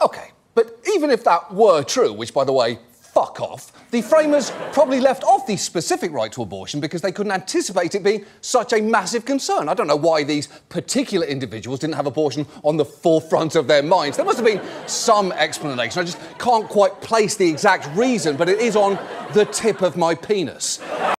Okay, but even if that were true, which, by the way, fuck off, the framers probably left off the specific right to abortion because they couldn't anticipate it being such a massive concern. I don't know why these particular individuals didn't have abortion on the forefront of their minds. There must have been some explanation. I just can't quite place the exact reason, but it is on the tip of my penis.